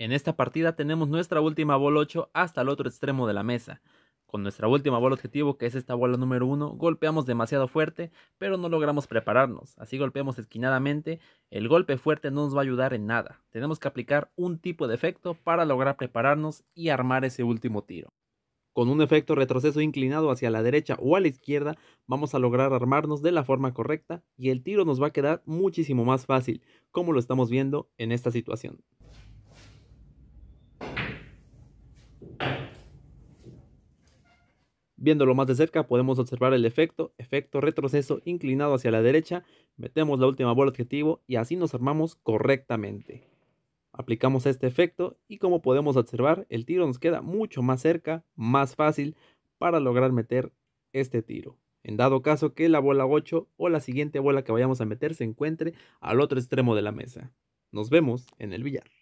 En esta partida tenemos nuestra última bola 8 hasta el otro extremo de la mesa. Con nuestra última bola objetivo, que es esta bola número 1, golpeamos demasiado fuerte, pero no logramos prepararnos. Así golpeamos esquinadamente, el golpe fuerte no nos va a ayudar en nada. Tenemos que aplicar un tipo de efecto para lograr prepararnos y armar ese último tiro. Con un efecto retroceso inclinado hacia la derecha o a la izquierda, vamos a lograr armarnos de la forma correcta y el tiro nos va a quedar muchísimo más fácil, como lo estamos viendo en esta situación. Viéndolo más de cerca podemos observar el efecto, efecto retroceso inclinado hacia la derecha, metemos la última bola objetivo y así nos armamos correctamente. Aplicamos este efecto y como podemos observar el tiro nos queda mucho más cerca, más fácil para lograr meter este tiro. En dado caso que la bola 8 o la siguiente bola que vayamos a meter se encuentre al otro extremo de la mesa. Nos vemos en el billar.